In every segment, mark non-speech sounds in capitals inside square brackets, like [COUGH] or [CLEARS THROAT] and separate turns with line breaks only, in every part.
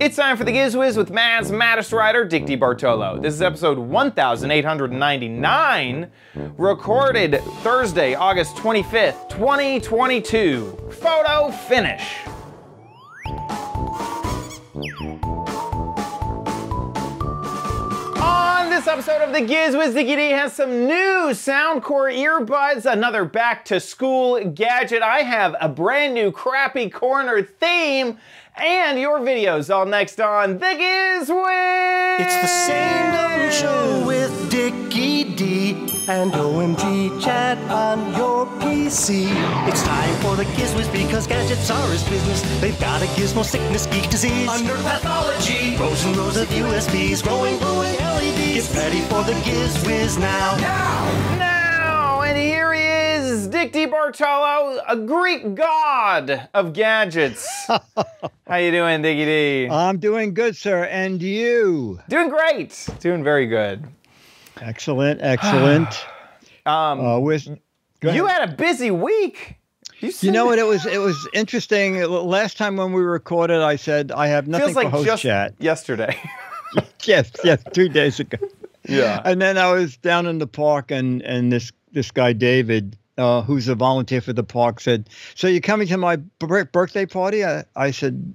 It's time for the Giz Wiz with MAD's Maddest writer Dick DeBartolo. This is episode 1899, recorded Thursday, August 25th, 2022. Photo finish. On this episode of the Giz Wiz, Dickie D has some new Soundcore earbuds, another back to school gadget. I have a brand new crappy corner theme, and your videos all next on The Giz Wiz.
It's the same damn show with Dickie D and OMG Chad on your PC. It's time for the Giz Wiz because gadgets are his business. They've got a gizmo sickness, geek disease, under pathology, rows and rows of USBs, glowing, glowing LEDs. Get ready for the Giz Wiz now.
Now, and here he is, Dick DeBartolo, a Greek god of gadgets. [LAUGHS] How you doing, Dickie D?
I'm doing good, sir. And you?
doing great. Doing very good.
Excellent, excellent. [SIGHS]
Um,
uh, with,
you had a busy week. You,
you know what? It was it was interesting. Last time when we recorded, I said I have nothing
Feels like
for host
just
chat. [LAUGHS]
yesterday. [LAUGHS]
Yes, yes, two days ago.
yeah.
And then I was down in the park, and and this this guy David, uh, who's a volunteer for the park, said, "So you're coming to my bir- birthday party?" I, I said,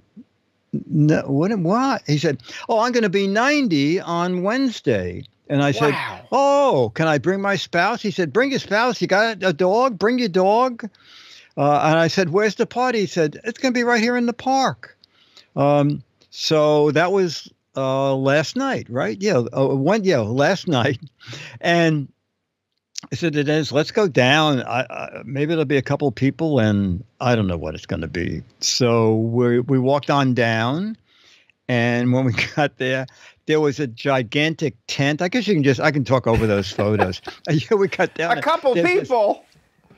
"No, what? What?" He said, "Oh, I'm going to be 90 on Wednesday." And I said, "Oh, can I bring my spouse?" He said, "Bring your spouse. You got a dog? Bring your dog." Uh, and I said, "Where's the party?" He said, "It's going to be right here in the park." Um, so that was uh, last night, right? Yeah, uh, one yeah last [LAUGHS] night, and I said it is. Let's go down. I, I, maybe there'll be a couple people, and I don't know what it's going to be. So we we walked on down, and when we [LAUGHS] got there, there was a gigantic tent. I guess you can just I can talk over those photos. [LAUGHS] [LAUGHS] yeah, we got down.
A couple
this-
people.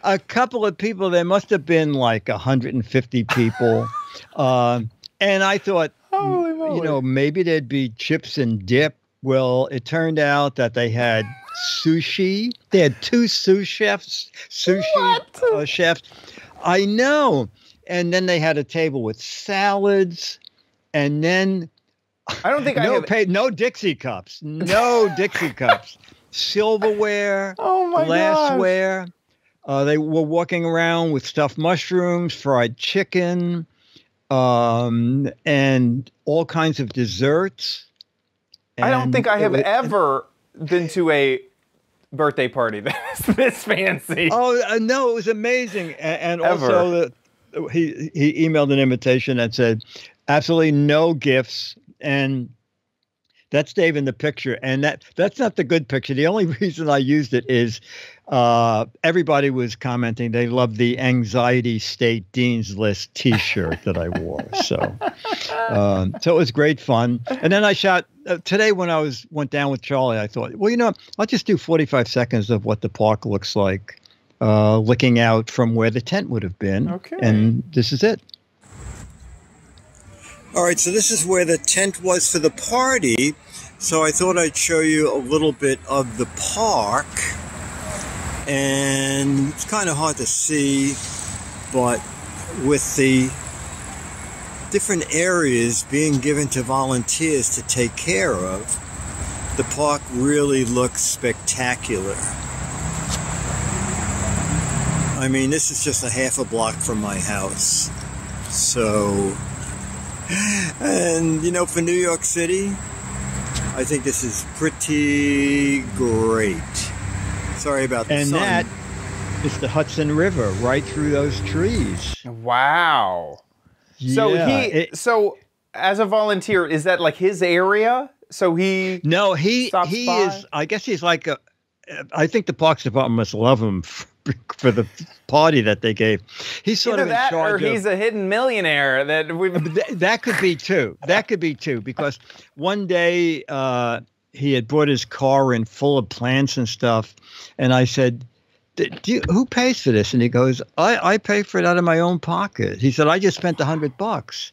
a couple of people. There must have been like 150 people. um, and I thought,
Holy moly.
you know, maybe there'd be chips and dip. Well, it turned out that they had sushi. They had two sous chefs, sushi uh, chefs. I know. And then they had a table with salads. And then
I don't think I
no
have.
pay, no Dixie cups, no [LAUGHS] Dixie cups, silverware
oh my gosh.
glassware. Uh, they were walking around with stuffed mushrooms, fried chicken, um, and all kinds of desserts.
I don't think I have
was-
ever been to a birthday party [LAUGHS] that's this fancy.
Oh uh, no, it was amazing, and, and also the, he he emailed an invitation that said absolutely no gifts, and that's Dave in the picture, and that that's not the good picture. The only [LAUGHS] reason I used it is uh, everybody was commenting they loved the anxiety state dean's list T-shirt that I wore. So, um, so it was great fun. And then I shot uh, today when I was went down with Charlie. I thought, well, you know, I'll just do 45 seconds of what the park looks like, uh, looking out from where the tent would have been.
Okay.
And this is it. All right, so this is where the tent was for the party. So I thought I'd show you a little bit of the park. And it's kind of hard to see, but with the different areas being given to volunteers to take care of, the park really looks spectacular. I mean, this is just a half a block from my house. So, and you know, for New York City, I think this is pretty great. Sorry about the
And
sun.
that is the Hudson River right through those trees.
Wow. So
Yeah,
he
it-
so as a volunteer, is that like his area? So he
no, he he
by?
is. I guess he's like a. I think the Parks Department must love him [LAUGHS] for, for the party that they gave. He's sort
either
of in
that or
charge of.
he's a hidden millionaire that we've
that could be too. That could be too because one day uh, he had brought his car in full of plants and stuff, and I said, "D- do you, "Who pays for this?" And he goes, "I I pay for it out of my own pocket." He said, "I just spent a hundred bucks."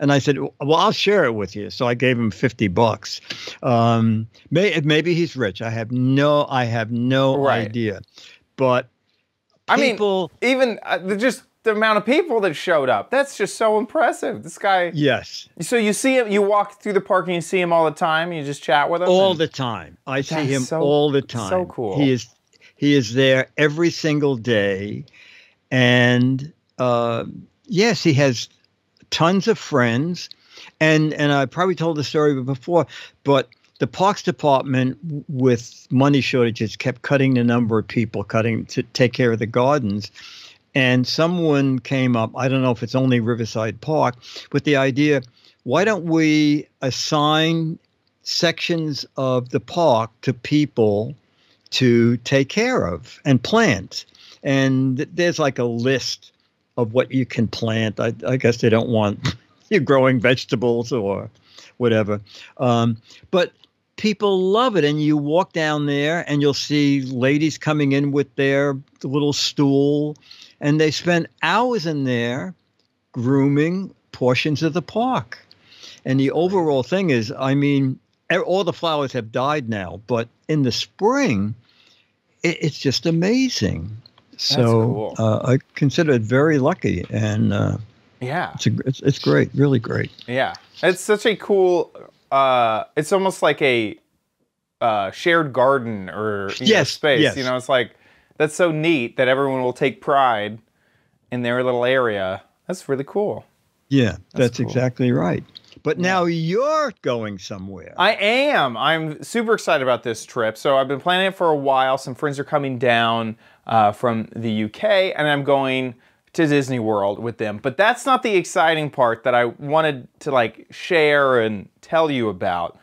And I said, "Well, I'll share it with you." So I gave him fifty bucks. Um, may, maybe he's rich. I have no, I have no
Right.
idea. But
I mean, even uh, the- just the amount of people that showed up. That's just so impressive. This guy.
Yes.
So you see him, you walk through the park and you see him all the time. You just chat with him.
All the time. I see him so, all the time.
So cool.
He is he is there every single day, and uh, yes, he has tons of friends, and and I probably told the story before, but the parks department with money shortages kept cutting the number of people cutting to take care of the gardens and someone came up i don't know if it's only riverside park with the idea why don't we assign sections of the park to people to take care of and plant and there's like a list of what you can plant i, I guess they don't want [LAUGHS] you growing vegetables or whatever um, but people love it. And you walk down there and you'll see ladies coming in with their little stool, and they spend hours in there grooming portions of the park. And the overall thing is, I mean, all the flowers have died now, but in the spring, it, it's just amazing. So cool. uh, I consider it very lucky, and uh,
yeah,
it's, a, it's it's great, really great.
Yeah, it's such a cool uh, it's almost like a uh, shared garden or
yes, know,
space.
Yes.
You know, it's like that's so neat that everyone will take pride in their little area. That's really cool.
Yeah, that's, that's cool. exactly right. But now you're going somewhere.
I am. I'm super excited about this trip. So I've been planning it for a while. Some friends are coming down uh, from the UK, and I'm going to Disney World with them. But that's not the exciting part that I wanted to like share and tell you about.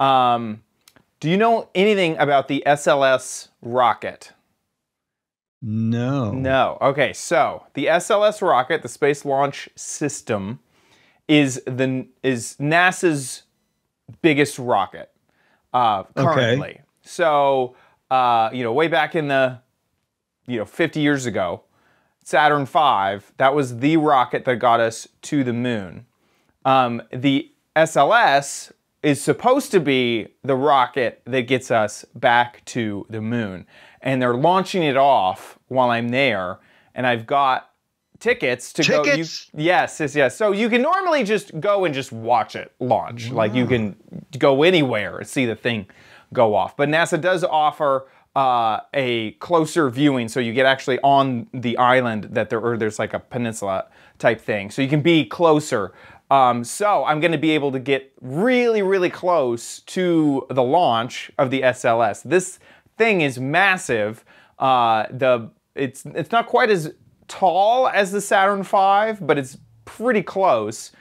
Um, do you know anything about the SLS rocket?
No.
No. Okay, so the SLS rocket, the Space Launch System, is the is NASA's biggest rocket uh, currently. Okay. So uh, you know, way back in the you know 50 years ago, Saturn V, that was the rocket that got us to the moon. Um, the SLS is supposed to be the rocket that gets us back to the moon. And they're launching it off while I'm there. And I've got tickets to
tickets?
go. You, yes, yes, yes. So you can normally just go and just watch it launch. Wow. Like you can go anywhere and see the thing go off. But NASA does offer uh, a closer viewing, so you get actually on the island that there, or there's like a peninsula type thing, so you can be closer. Um, so I'm going to be able to get really, really close to the launch of the SLS. This thing is massive. Uh, the it's it's not quite as tall as the Saturn V, but it's pretty close,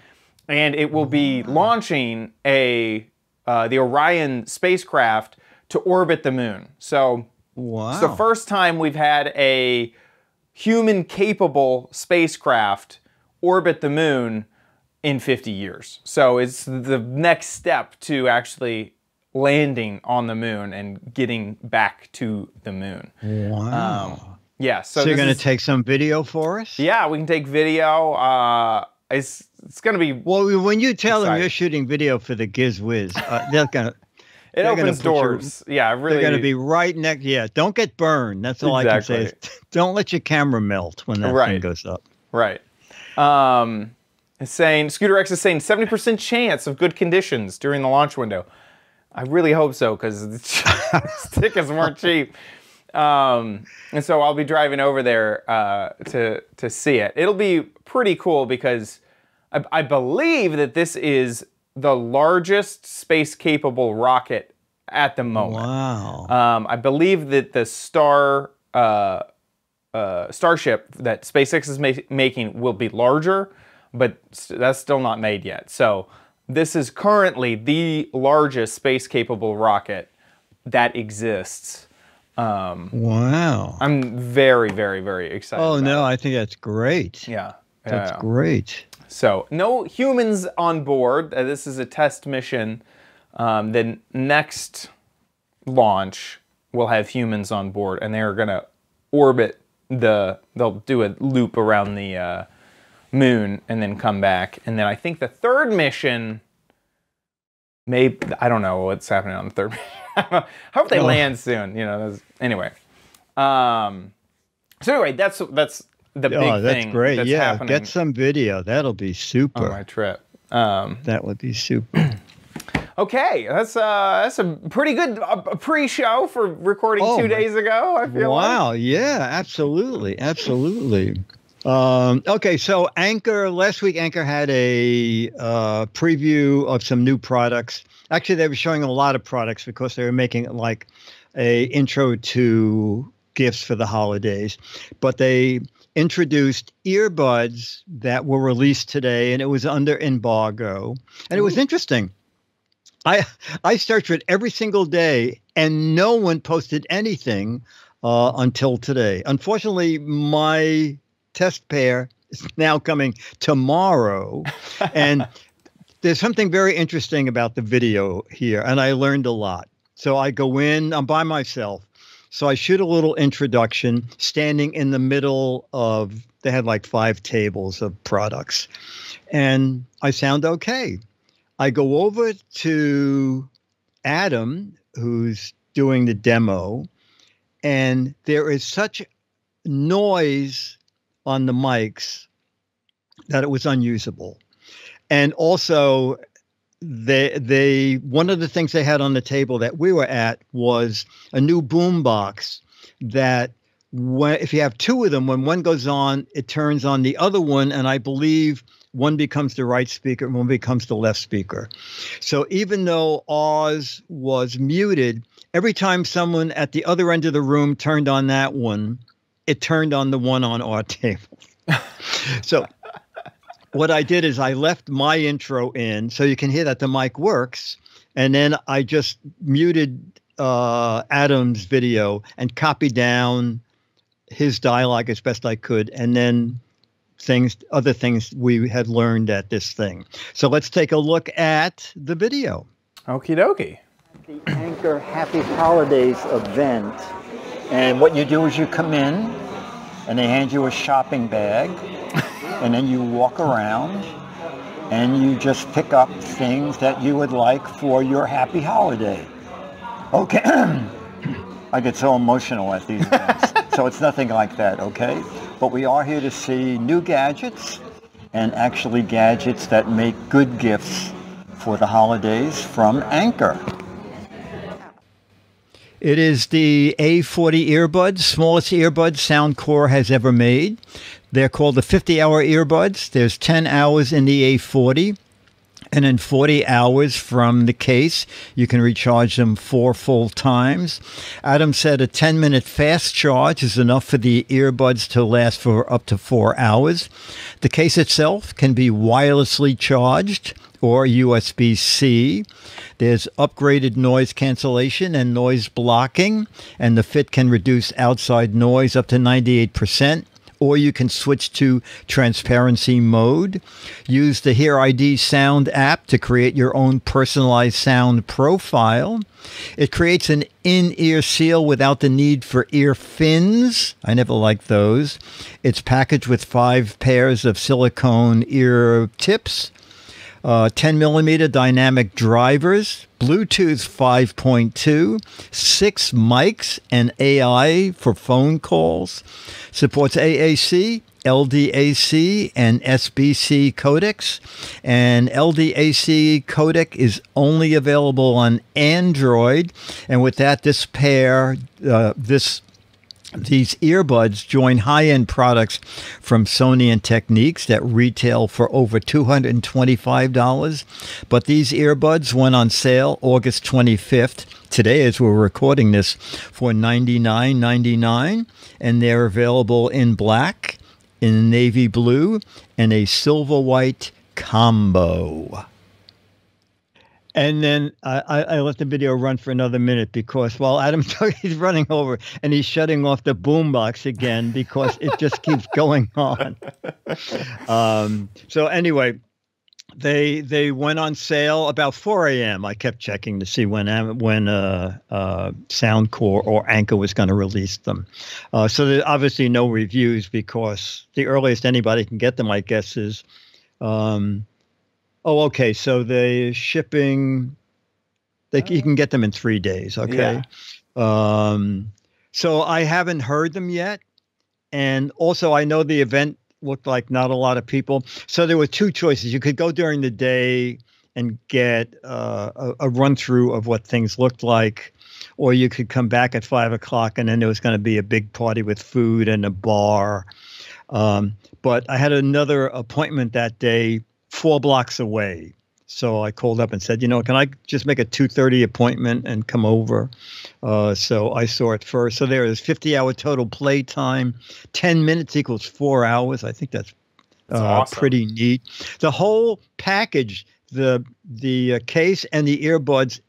and it will be launching a uh, the Orion spacecraft to orbit the moon. So
wow.
it's the first time we've had a human capable spacecraft orbit the moon in 50 years. So it's the next step to actually landing on the moon and getting back to the moon.
Wow.
Um, yeah.
So, so you're going to take some video for us?
Yeah, we can take video. Uh, it's it's going to be.
Well, when you tell exciting. them you're shooting video for the Giz Wiz, uh, they're going [LAUGHS] to
it They're opens doors. You, yeah, really.
They're going to be right next. Yeah, don't get burned. That's all exactly. I can say. Is, [LAUGHS] don't let your camera melt when that right. thing goes up.
Right. Um, it's saying Scooter X is saying 70% chance of good conditions during the launch window. I really hope so because the [LAUGHS] tickets weren't cheap. Um, and so I'll be driving over there uh, to to see it. It'll be pretty cool because I, I believe that this is the largest space capable rocket at the moment.
Wow.
Um, I believe that the Star uh, uh, Starship that SpaceX is ma making will be larger, but that's still not made yet. So this is currently the largest space capable rocket that exists. Um,
wow.
I'm very, very, very excited.
Oh, no,
it.
I think that's great.
Yeah.
That's
yeah.
great.
So no humans on board. Uh, this is a test mission. Um, the next launch will have humans on board, and they're going to orbit the. They'll do a loop around the uh, moon and then come back. And then I think the third mission. Maybe I don't know what's happening on the third. [LAUGHS] I hope they oh. land soon. You know. Anyway. Um, so anyway, that's that's the big oh,
that's
thing.
great.
That's
yeah,
happening.
get some video. That'll be super.
On my trip. Um,
that would be super. [CLEARS THROAT]
okay, that's uh, that's a pretty good uh, pre-show for recording oh, two days ago. I feel.
Wow.
Like.
Yeah. Absolutely. Absolutely. Um, okay, so Anker last week, Anker had a uh, preview of some new products. Actually, they were showing a lot of products because they were making like a intro to gifts for the holidays. But they introduced earbuds that were released today, and it was under embargo. And it was interesting. I I searched for it every single day, and no one posted anything uh, until today. Unfortunately, my test pair is [LAUGHS] now coming tomorrow. [LAUGHS] and there's something very interesting about the video here, and I learned a lot. So I go in, I'm by myself. So I shoot a little introduction standing in the middle of, they had like five tables of products. And I sound okay. I go over to Adam, who's doing the demo, and there is such noise on the mics that it was unusable. And also, they they one of the things they had on the table that we were at was a new boom box that when if you have two of them, when one goes on, it turns on the other one, and I believe one becomes the right speaker and one becomes the left speaker. So even though Oz was muted, every time someone at the other end of the room turned on that one, it turned on the one on our table. so what I did is I left my intro in so you can hear that the mic works. And then I just muted uh, Adam's video and copied down his dialogue as best I could. And then things, other things we had learned at this thing. So let's take a look at the video.
Okie dokie.
The Anker Happy Holidays event. And what you do is you come in and they hand you a shopping bag and then you walk around and you just pick up things that you would like for your happy holiday. Okay. [CLEARS THROAT] I get so emotional at these events. [LAUGHS] so it's nothing like that, okay? But we are here to see new gadgets and actually gadgets that make good gifts for the holidays from Anker.
It is the A40 earbuds, smallest earbuds Soundcore has ever made. They're called the 50 hour earbuds. There's 10 hours in the A40. And in 40 hours from the case, you can recharge them four full times. Adam said a 10 minute fast charge is enough for the earbuds to last for up to four hours. The case itself can be wirelessly charged or USB C. There's upgraded noise cancellation and noise blocking, and the fit can reduce outside noise up to 98% or you can switch to transparency mode. Use the Hear ID Sound app to create your own personalized sound profile. It creates an in ear seal without the need for ear fins. I never liked those. It's packaged with five pairs of silicone ear tips uh, 10 millimeter dynamic drivers, Bluetooth 5.2, six mics, and AI for phone calls. Supports AAC, LDAC, and SBC codecs. And LDAC codec is only available on Android. And with that, this pair, uh, this these earbuds join high end products from Sony and Technics that retail for over $225. But these earbuds went on sale August 25th, today as we're recording this, for $99.99. And they're available in black, in navy blue, and a silver white combo. And then I, I let the video run for another minute because while Adam [LAUGHS] he's running over and he's shutting off the boombox again because it just keeps going on. [LAUGHS] Um, so anyway, they they went on sale about 4 a.m. I kept checking to see when when uh, uh, Soundcore or Anker was going to release them. Uh, so there's obviously no reviews because the earliest anybody can get them, I guess, is. Um, Oh, okay. So the shipping, they you can get them in three days. Okay. Yeah. Um, so I haven't heard them yet, and also I know the event looked like not a lot of people. So there were two choices. You could go during the day and get uh, a, a run through of what things looked like, or you could come back at five o'clock and then there was going to be a big party with food and a bar. Um, but I had another appointment that day, four blocks away. So I called up and said, you know, can I just make a 2:30 appointment and come over? Uh, so I saw it first. So there is 50 hour total play time. 10 minutes equals four hours. I think that's, that's uh, awesome. pretty neat. The whole package, the the uh, case and the earbuds,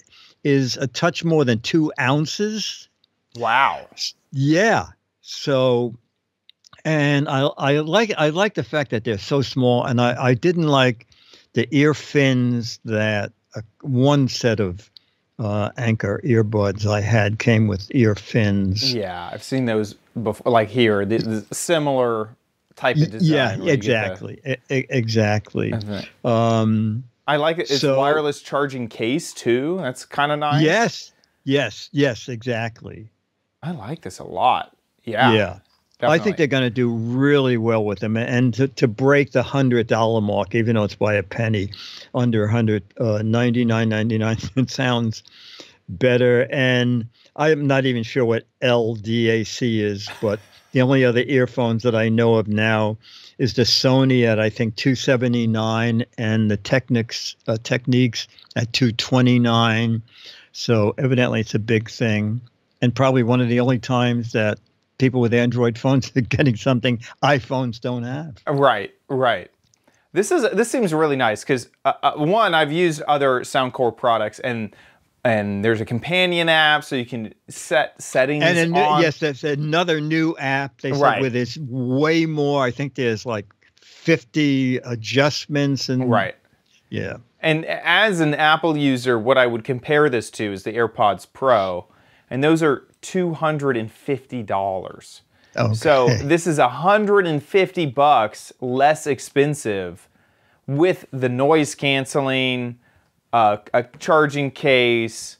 is a touch more than two ounces.
Wow.
Yeah. So and I I like I like the fact that they're so small, and I I didn't like the ear fins that uh, one set of uh, Anker earbuds I had came with ear fins.
Yeah, I've seen those before, like here, the, the similar type of design.
Yeah, exactly, the... exactly. Um,
I like it. It's so, wireless charging case too. That's kind of nice.
Yes, yes, yes, exactly.
I like this a lot. Yeah.
Yeah. Definitely. I think they're going to do really well with them, and to, to break the hundred dollar mark, even though it's by a penny, under hundred uh, ninety nine ninety nine, it [LAUGHS] sounds better. And I'm not even sure what LDAC is, but the only other earphones that I know of now is the Sony at I think 279 and the Technics uh, Technics at 229. So evidently it's a big thing, and probably one of the only times that people with Android phones [LAUGHS] are getting something iPhones don't have.
Right, right. This is this seems really nice because uh, uh, one, I've used other Soundcore products and and there's a companion app so you can set settings.
And
new,
yes, that's another new app. They said right. with this way more. I think there's like 50 adjustments and
right.
Yeah.
And as an Apple user, what I would compare this to is the AirPods Pro, and those are $250. Okay. So [LAUGHS] this is 150 bucks less expensive with the noise canceling, uh, a charging case.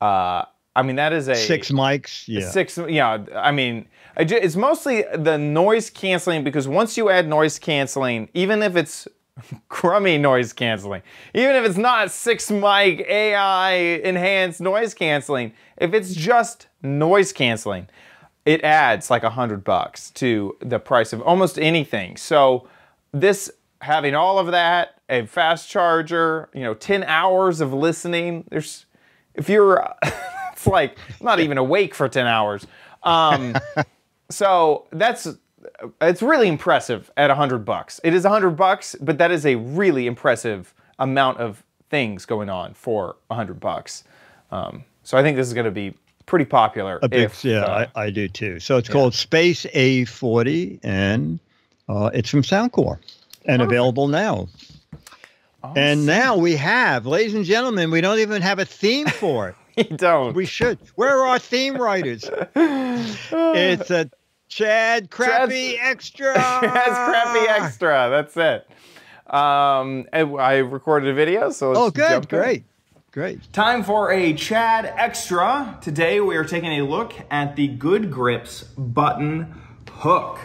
Uh, I mean, that is a
six mics. Yeah,
six. Yeah, I mean, it's mostly the noise canceling because once you add noise canceling, even if it's [LAUGHS] crummy noise canceling, even if it's not six mic AI enhanced noise canceling, if it's just noise canceling, it adds like a hundred bucks to the price of almost anything. So this having all of that, a fast charger, you know, 10 hours of listening. There's, if you're, [LAUGHS] it's like not even awake for 10 hours. Um, [LAUGHS] so that's, it's really impressive at a hundred bucks. It is a hundred bucks, but that is a really impressive amount of things going on for a hundred bucks. Um, so I think this is going to be pretty popular.
A big, if, yeah, uh, I, I, do too. So it's yeah. called Space A40, and uh, it's from Soundcore and Perfect. available now. Awesome. And now we have, ladies and gentlemen, we don't even have a theme for
it. [LAUGHS] we don't.
We should. Where are our theme writers? [LAUGHS] it's a Chad Crappy Chad's, [LAUGHS] Extra.
Chad's Crappy Extra. That's it. Um, I recorded a video, so
oh, good, great. Great.
Time for a Chad Extra. Today we are taking a look at the Good Grips button hook.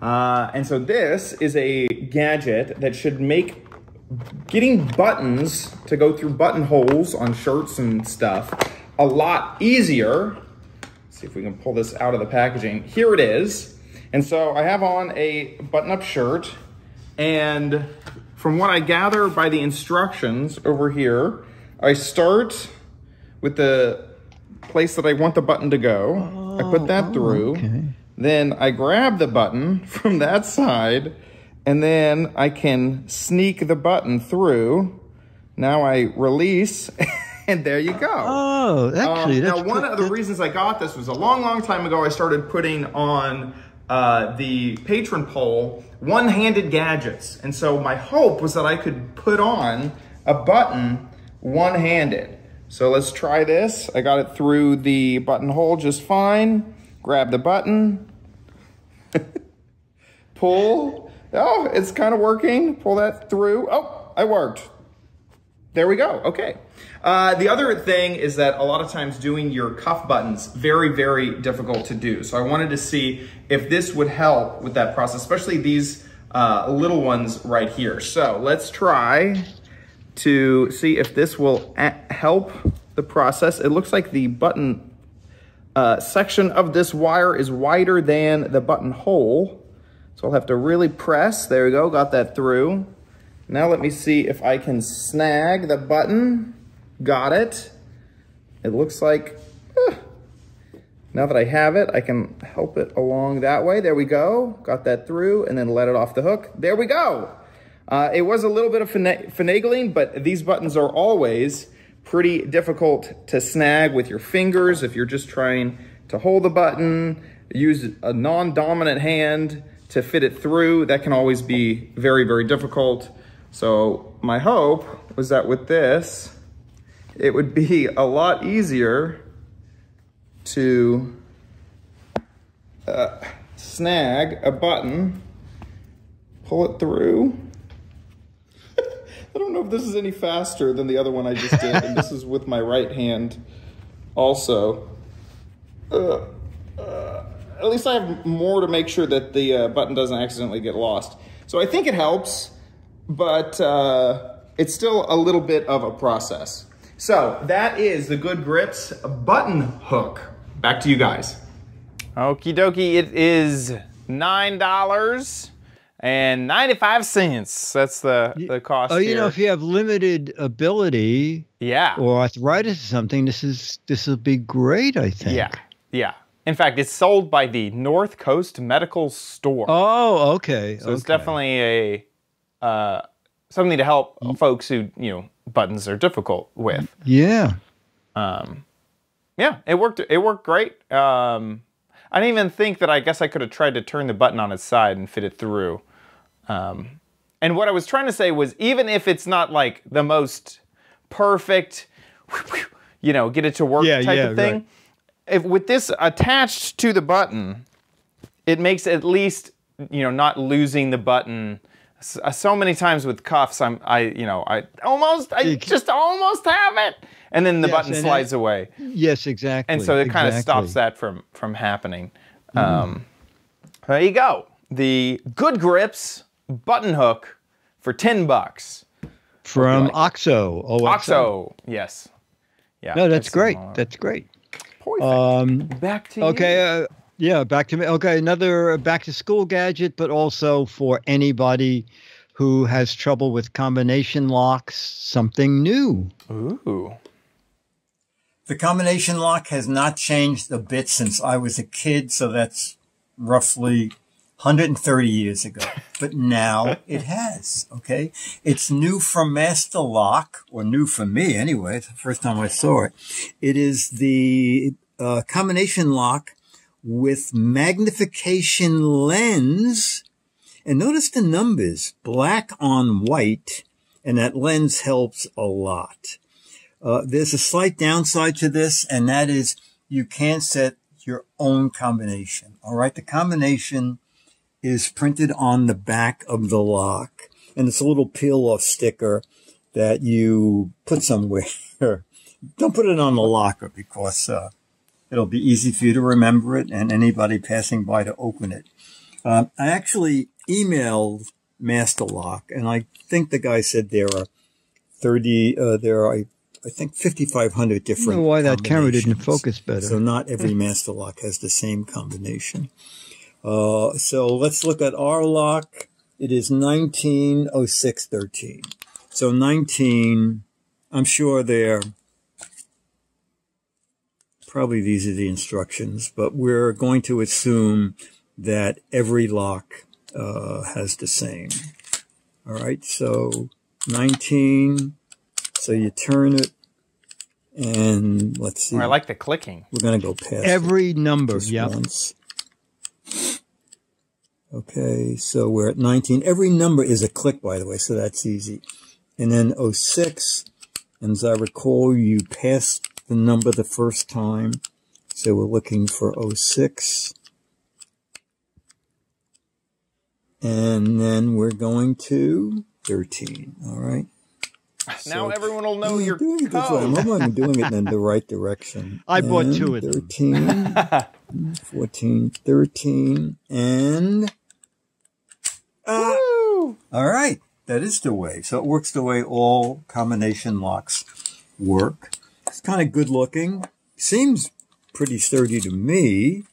Uh, and so this is a gadget that should make getting buttons to go through buttonholes on shirts and stuff a lot easier. Let's see if we can pull this out of the packaging. Here it is. And so I have on a button-up shirt and from what I gather by the instructions over here, I start with the place that I want the button to go. Oh, I put that oh, through. Okay. Then I grab the button [LAUGHS] from that side and then I can sneak the button through. Now I release [LAUGHS] and there you go.
Oh, actually, um,
Now, one of the reasons I got this was a long, long time ago I started putting on uh, the Patreon poll one-handed gadgets. And so my hope was that I could put on a button one-handed. So let's try this. I got it through the buttonhole just fine. Grab the button. [LAUGHS] Pull. Oh, it's kind of working. Pull that through. Oh, I worked. there we go. Okay. Uh, the other thing is that a lot of times doing your cuff buttons, very, very difficult to do. So I wanted to see if this would help with that process, especially these uh, little ones right here. So let's try to see if this will help the process. It looks like the button uh, section of this wire is wider than the button hole. So I'll have to really press. There we go, got that through. Now let me see if I can snag the button. Got it. It looks like, eh. now that I have it, I can help it along that way. There we go. Got that through and then let it off the hook. There we go. Uh, it was a little bit of finagling, but these buttons are always pretty difficult to snag with your fingers if you're just trying to hold the button, use a non-dominant hand to fit it through. That can always be very, very difficult. So my hope was that with this, it would be a lot easier to uh, snag a button, pull it through. I don't know if this is any faster than the other one I just did, and this is with my right hand also. Uh, uh, at least I have more to make sure that the uh, button doesn't accidentally get lost. So I think it helps but uh, it's still a little bit of a process. So that is the Good Grips button hook. Back to you guys. Okie dokie, it is $9 and 95 cents. That's the, the cost
Oh, you
here.
know, if you have limited ability
yeah.
or arthritis or something, this is this will be great, I think.
Yeah, yeah. In fact, it's sold by the North Coast Medical Store.
Oh, okay.
So
okay.
it's definitely a uh, something to help mm. folks who you know buttons are difficult with.
Yeah.
Um, yeah, it worked. It worked great. Um, I didn't even think that. I guess I could have tried to turn the button on its side and fit it through. Um, and what I was trying to say was, even if it's not like the most perfect, [LAUGHS] you know, get it to work
yeah,
type
yeah,
of thing,
right.
if with this attached to the button, it makes at least you know not losing the button uh, so many times with cuffs, I'm, I, you know, I almost, I just almost have it, and then the yes, button slides away.
Yes, exactly.
And so it
exactly.
kind of stops that from from happening. Mm. Um, there you go. The Good Grips button hook for ten bucks
from like OXO.
OXO. OXO. Yes.
Yeah. No, that's great. Some, uh, that's great.
Um, Back to
okay, you. Uh, yeah, back to me. Okay, another back to school gadget, but also for anybody who has trouble with combination locks, something new.
Ooh.
The combination lock has not changed a bit since I was a kid, so that's roughly 130 years ago. But now it has, okay? It's new from Master Lock, or new for me anyway. It's the first time I saw it. It is the uh, combination lock with magnification lens. And notice the numbers, black on white, and that lens helps a lot. Uh, there's a slight downside to this, and that is you can't set your own combination. All right. The combination is printed on the back of the lock, and it's a little peel off sticker that you put somewhere. [LAUGHS] Don't put it on the locker because, uh, It'll be easy for you to remember it and anybody passing by to open it. Uh, I actually emailed Master Lock, and I think the guy said there are 30, uh, there are, I, I think 5,500 different. I
don't know why that camera didn't focus better.
So not every [LAUGHS] Master Lock has the same combination. Uh, so let's look at our lock. It is 190613. So 19, I'm sure they're probably these are the instructions, but we're going to assume that every lock uh, has the same. All right, so 19. So you turn it, and let's see.
I like the clicking.
We're going to go past
every number. Yeah.
Okay, so we're at 19. Every number is a click, by the way, so that's easy. And then 06, and as I recall, you passed the number the first time. So we're looking for 06. And then we're going to 13. All right.
now everyone will know you're
doing it this way. I'm hoping [LAUGHS] I'm doing it in the right direction.
I bought two of them.
13, [LAUGHS] 14, 13, and... All right. That is the way. So it works the way all combination locks work. It's kind of good looking. Seems pretty sturdy to me.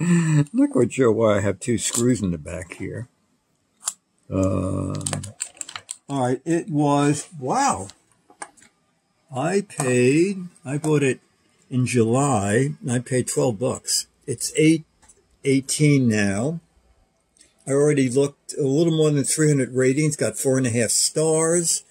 I'm not quite sure why I have two screws in the back here. Um, all right, it was, wow. I paid, I bought it in July, and I paid 12 bucks. It's 8, 18 now. I already looked a little more than 300 ratings, got four and a half stars.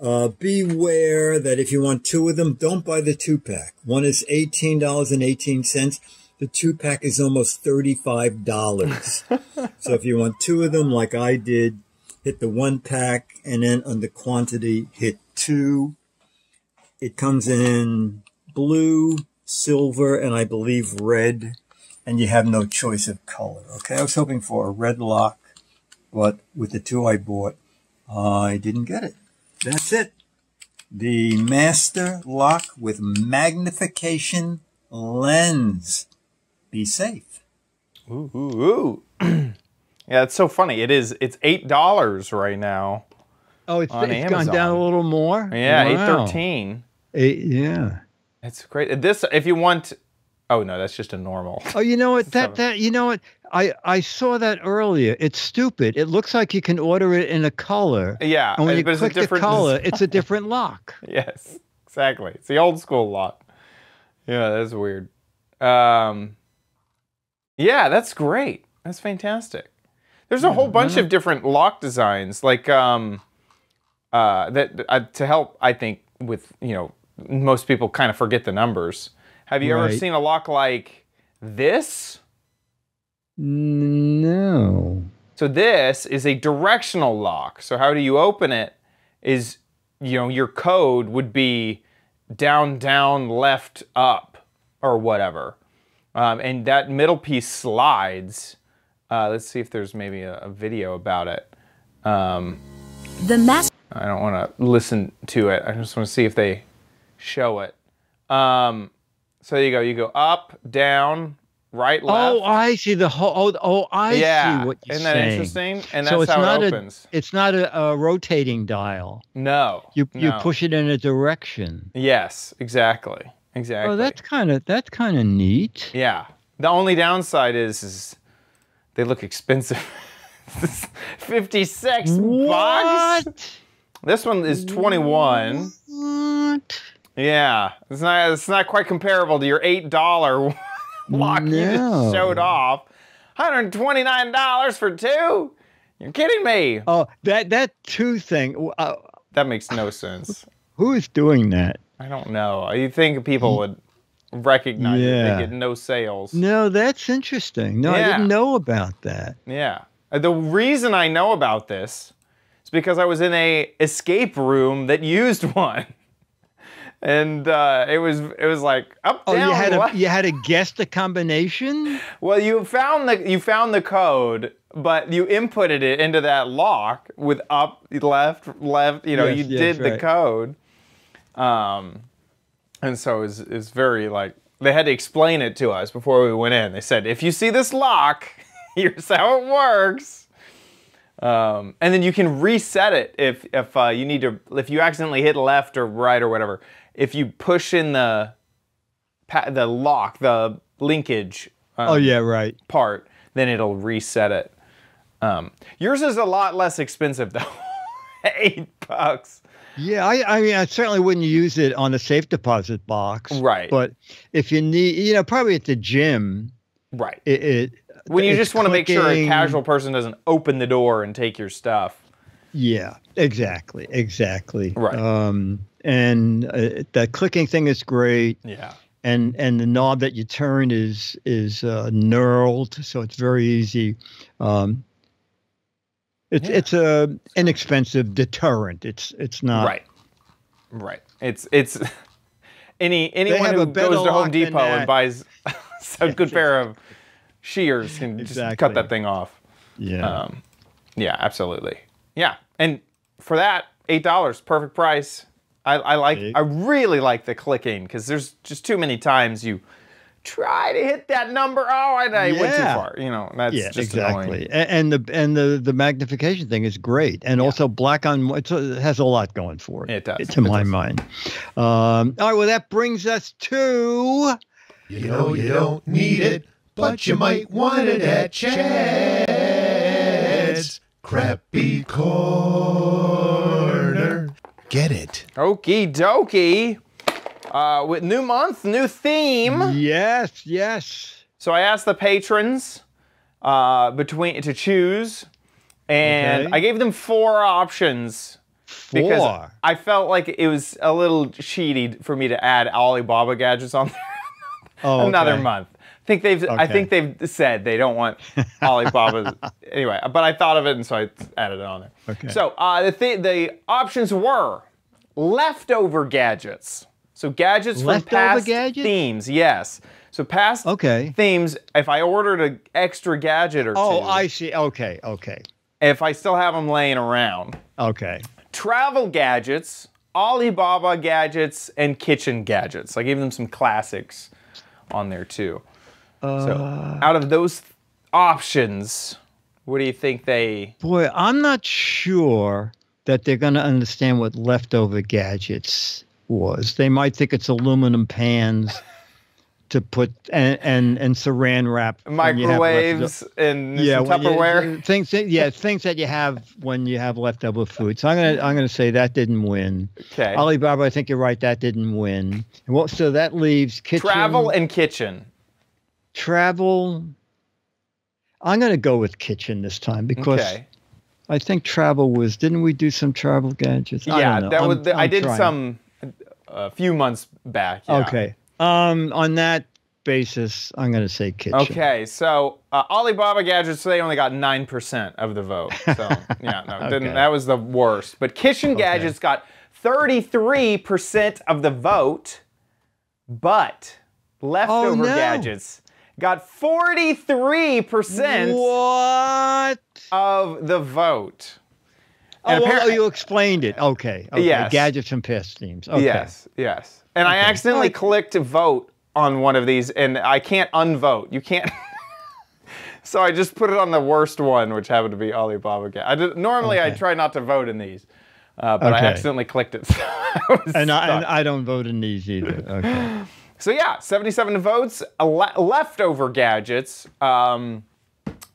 Uh, beware that if you want two of them, don't buy the two pack. One is $18.18. The two pack is almost $35. [LAUGHS] so if you want two of them, like I did, hit the one pack and then on the quantity, hit two. It comes in blue, silver, and I believe red, and you have no choice of color. Okay, I was hoping for a red lock, but with the two I bought, I didn't get it. That's it. The master lock with magnification lens. Be safe.
Ooh, ooh, ooh. [CLEARS THROAT] yeah, it's so funny. It is. It's eight dollars right now.
Oh, it's, it's gone down a little more.
Yeah, wow. eight thirteen.
Eight, yeah.
It's great. This, if you want. Oh no, that's just a normal. [LAUGHS]
Oh, you know what? That that you know what? I I saw that earlier. It's stupid. It looks like you can order it in a color.
Yeah,
and when you click the color, it's a different lock. [LAUGHS]
yes, exactly. It's the old school lock. Yeah, that's weird. Um, yeah, that's great. That's fantastic. There's a whole bunch of different lock designs, like um, uh, that uh, to help. I think with you know most people kind of forget the numbers. Have you right. ever seen a lock like this?
No.
So this is a directional lock. So how do you open it? Is you know your code would be down, down, left, up, or whatever. Um, and that middle piece slides. Uh, let's see if there's maybe a, a video about it. Um, the mass. I don't want to listen to it. I just want to see if they show it. Um, so you go. You go up, down, right, oh, left.
Oh, oh, I see the whole. Oh, oh I
yeah.
see what you're
Isn't that
saying.
interesting? And that's so it's how
not
it opens.
A, it's not a, a rotating dial.
No.
You you push it in a direction.
Yes, exactly. Exactly.
Oh, that's kind of that's kind of neat.
Yeah. The only downside is, is they look expensive. [LAUGHS] 56
what?
bucks. This one is 21.
What?
Yeah, it's not it's not quite comparable to your eight dollar [LAUGHS] lock no. you just showed off. Hundred twenty nine dollars for two? You're kidding me?
Oh, that that two thing. Uh,
that makes no sense.
Who is doing that?
I don't know. You think people would recognize yeah. it? They get no sales.
No, that's interesting. No, yeah. I didn't know about that.
Yeah. Uh, the reason I know about this is because I was in a escape room that used [LAUGHS] one and uh, it was it was like up
oh,
down.
you had
left.
a, you had to guess the combination.
Well, you found the you found the code, but you inputted it into that lock with up, left, left. You know, yes, you yes, did right. the code. Um, and so it's it's very like they had to explain it to us before we went in. They said, if you see this lock, [LAUGHS] here's how it works. Um, and then you can reset it if if uh, you need to if you accidentally hit left or right or whatever if you push in the the lock, the linkage.
Um, oh yeah, right.
Part, then it'll reset it. Um, yours is a lot less expensive [LAUGHS] though, eight bucks.
Yeah, I, I mean, I certainly wouldn't use it on a safe deposit box.
Right.
But if you need, you know, probably at the gym.
Right.
It. it
when you just want to make sure a casual person doesn't open the door and take your stuff.
Yeah, exactly, exactly.
Right.
Um, and uh, that clicking thing is great.
Yeah.
And and the knob that you turn is is uh, knurled, so it's very easy. Um, it's yeah. it's a inexpensive deterrent. It's it's not
right. Right. It's it's [LAUGHS] any anyone who goes to Home Depot and buys [LAUGHS] a good pair of shears can exactly. just cut that thing off.
Yeah.
Um, yeah, absolutely. Yeah, and for that, eight dollars, perfect price. I, I like. I really like the clicking because there's just too many times you try to hit that number. Oh, I, I yeah. went too far. You know, that's yeah, just exactly. Annoying.
And the and the the magnification thing is great, and yeah. also black on it has a lot going for it.
It does,
to
it
my
does.
mind. Um, all right, well, that brings us to.
You know you don't need it, but you might want it at Chad's Crappy Corner. Get it?
Okie dokie. Uh, with new month, new theme.
Yes, yes.
So I asked the patrons uh, between to choose, and okay. I gave them four options.
Four. Because
I felt like it was a little cheaty for me to add Alibaba gadgets on there. [LAUGHS] oh, another okay. month. I think they've okay. I think they've said they don't want Alibaba [LAUGHS] anyway, but I thought of it and so I added it on there. Okay. So uh, the th the options were leftover gadgets. So gadgets from past gadgets? themes, yes. So past okay. themes, if I ordered an extra gadget or
oh,
two.
Oh, I see. Okay, okay.
If I still have them laying around.
Okay.
Travel gadgets, Alibaba gadgets, and kitchen gadgets. I gave them some classics on there too. Uh, so out of those options, what do you think they?
Boy, I'm not sure that they're going to understand what leftover gadgets was. They might think it's aluminum pans [LAUGHS] to put and and, and saran wrap,
microwaves, and yeah, Tupperware
you, things. Yeah, things that you have when you have leftover food. So I'm gonna I'm gonna say that didn't win.
Okay,
Alibaba, I think you're right. That didn't win. Well, so that leaves kitchen,
travel, and kitchen.
Travel. I'm gonna go with kitchen this time because. Okay. I think travel was. Didn't we do some travel gadgets?
Yeah, that was. I'm, i did trying. some a few months back. Yeah.
Okay. Um, on that basis, I'm going to say kitchen.
Okay, so uh, Alibaba gadgets they only got nine percent of the vote. So [LAUGHS] yeah, no, okay. didn't, that was the worst. But kitchen okay. gadgets got 33 percent of the vote, but leftover oh, no. gadgets got 43 percent.
What?
Of the vote.
Oh, well, you explained it. Okay. okay. Yes. Gadgets and pest themes. Okay.
Yes, yes. And okay. I accidentally clicked to vote on one of these, and I can't unvote. You can't. [LAUGHS] so I just put it on the worst one, which happened to be Alibaba. I did, normally okay. I try not to vote in these, uh, but I accidentally clicked it. [LAUGHS]
So and, I, and I don't vote in these either. Okay. [LAUGHS]
So yeah, 77 votes, leftover gadgets. Um,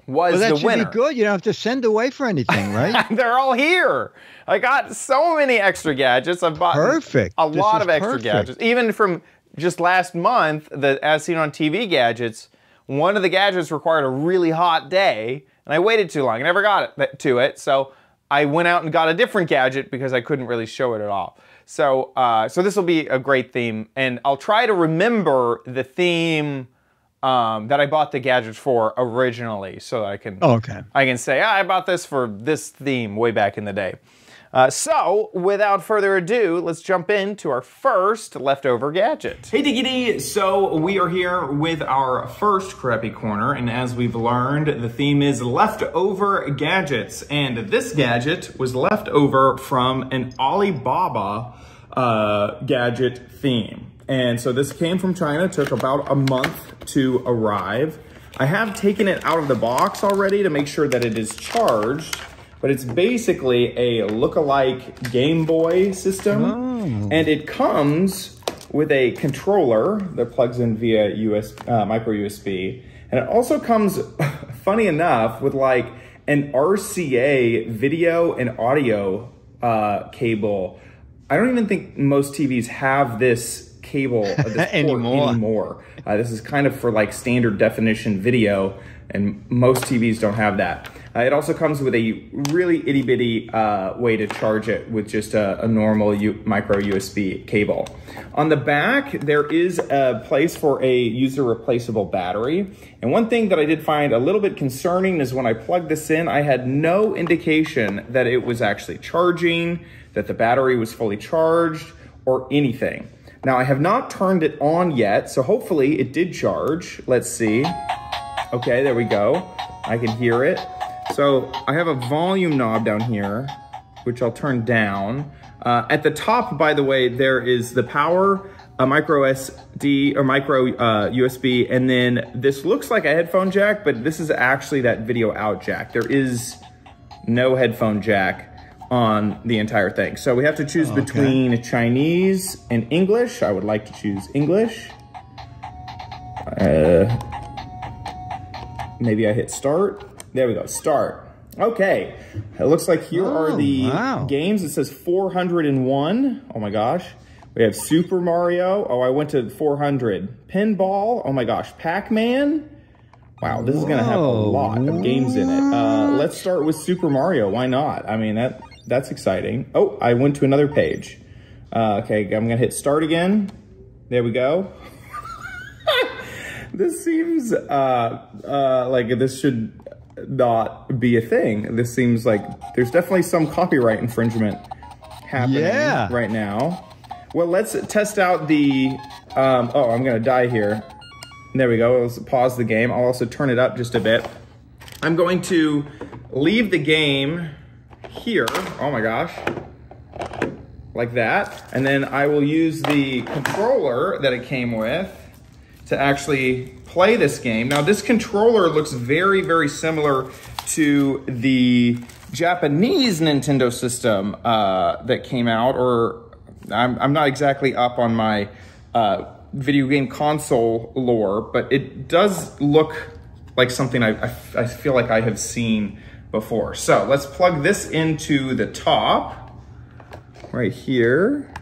was
well, that
the
should
winner.
be good. You don't have to send away for anything, [LAUGHS] right?
They're all here. I got so many extra gadgets. I've bought
perfect.
a lot of extra perfect. gadgets, even from just last month. The as seen on TV gadgets. One of the gadgets required a really hot day, and I waited too long. I never got it to it, so I went out and got a different gadget because I couldn't really show it at all. So, uh, so this will be a great theme, and I'll try to remember the theme um, that I bought the gadgets for originally, so I can
oh, okay.
I can say ah, I bought this for this theme way back in the day. Uh, so, without further ado, let's jump into our first leftover gadget. Hey Diggity! So, we are here with our first Crappy Corner, and as we've learned, the theme is leftover gadgets. And this gadget was left over from an Alibaba uh, gadget theme. And so this came from China, took about a month to arrive. I have taken it out of the box already to make sure that it is charged, but it's basically a look-alike Game Boy system. Oh. And it comes with a controller that plugs in via US, uh, micro USB. And it also comes, [LAUGHS] funny enough, with like an RCA video and audio uh, cable. I don't even think most TVs have this cable [LAUGHS] anymore. anymore. Uh, this is kind of for like standard definition video, and most TVs don't have that. Uh, it also comes with a really itty bitty uh, way to charge it with just a, a normal U micro USB cable. On the back, there is a place for a user replaceable battery. And one thing that I did find a little bit concerning is when I plugged this in, I had no indication that it was actually charging, that the battery was fully charged, or anything. Now I have not turned it on yet, so hopefully it did charge. Let's see. Okay, there we go. I can hear it. So I have a volume knob down here. which I'll turn down. Uh, at the top, by the way, there is the power, a micro SD or micro uh, USB, and then this looks like a headphone jack, but this is actually that video out jack. There is no headphone jack on the entire thing. So we have to choose okay. between Chinese and English. I would like to choose English. Uh, maybe I hit start. There we go, start. Okay, it looks like here oh, are the wow. games. It says 401. Oh my gosh. We have Super Mario. Oh, I went to 400. Pinball. Oh my gosh. Pac-Man. Wow, this is gonna have a lot of games in it. Uh, let's start with Super Mario. Why not? I mean, that that's exciting. Oh, I went to another page. Uh, okay, I'm gonna hit start again. There we go. [LAUGHS] this seems uh, uh, like this should not be a thing. This seems like there's definitely some copyright infringement happening yeah. right now. Well, let's test out the, um, oh, I'm gonna die here. There we go, let's pause the game. I'll also turn it up just a bit. I'm going to leave the game here. Oh my gosh. Like that. And then I will use the controller that it came with to actually play this game. Now this controller looks very, very similar to the Japanese Nintendo system uh, that came out, or I'm, I'm not exactly up on my uh, video game console lore, but it does look like something I, I, I feel like I have seen before. So let's plug this into the top right here.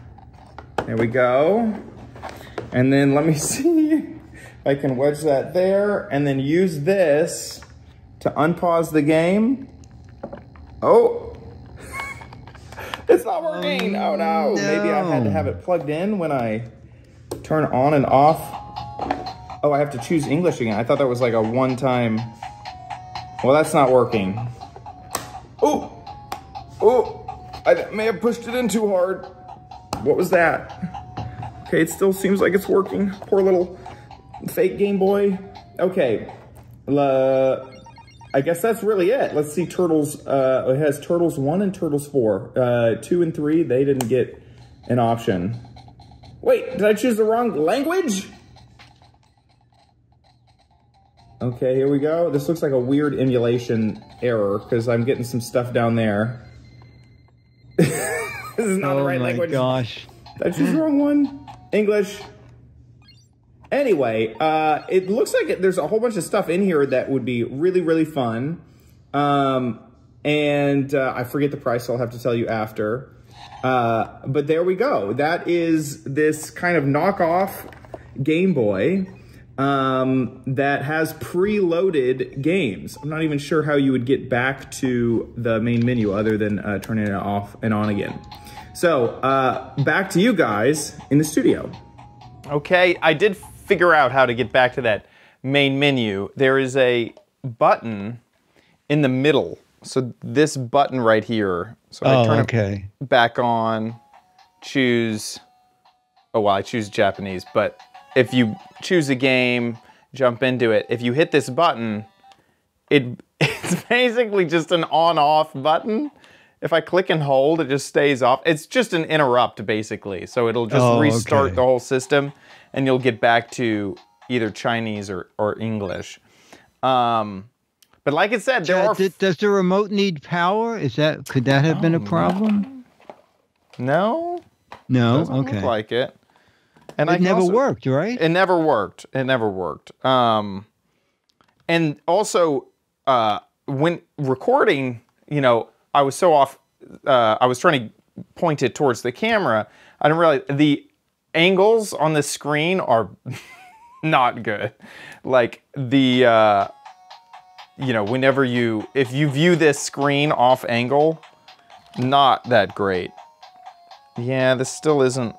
There we go. And then let me [LAUGHS] see if I can wedge that there and then use this to unpause the game. Oh, [LAUGHS] it's not working. Oh no. no. Maybe I had to have it plugged in when I turn on and off. Oh, I have to choose English again. I thought that was like a one time. Well, that's not working. Oh, oh, I may have pushed it in too hard. What was that? Okay, it still seems like it's working. Poor little fake Game Boy. Okay, uh, I guess that's really it. Let's see Turtles. Uh, it has Turtles 1 and Turtles 4. Uh, 2 and 3, they didn't get an option. Wait, did I choose the wrong language? Okay, here we go. This looks like a weird emulation error because I'm getting some stuff down there. [LAUGHS] this is not oh the right language.
Oh my gosh.
Did I choose the wrong one? English. Anyway, uh, it looks like there's a whole bunch of stuff in here that would be really, really fun. Um, and uh, I forget the price, so I'll have to tell you after. Uh, but there we go. That is this kind of knockoff Game Boy um, that has preloaded games. I'm not even sure how you would get back to the main menu other than uh, turning it off and on again. So uh, back to you guys in the studio. Okay, I did figure out how to get back to that main menu, there is a button in the middle. So this button right here. So
I
oh, turn
okay.
it back on, choose, oh well, I choose Japanese, but if you choose a game, jump into it, if you hit this button, it [LAUGHS] it's basically just an on-off button. If I click and hold, it just stays off. It's just an interrupt, basically. So it'll just oh, restart okay. the whole system and you'll get back to either Chinese or, or English. Um, but like I said, there are.
Does the remote need power? Is that could that have oh, been a problem?
No.
No.
Doesn't
okay.
Look like it.
And it I never also, worked, right?
It never worked. It never worked. Um, and also, uh, when recording, you know, I was so off. Uh, I was trying to point it towards the camera. I didn't realize the angles on the screen are [LAUGHS] not good. Like the, uh, you know, whenever you, if you view this screen off angle, not that great. Yeah, this still isn't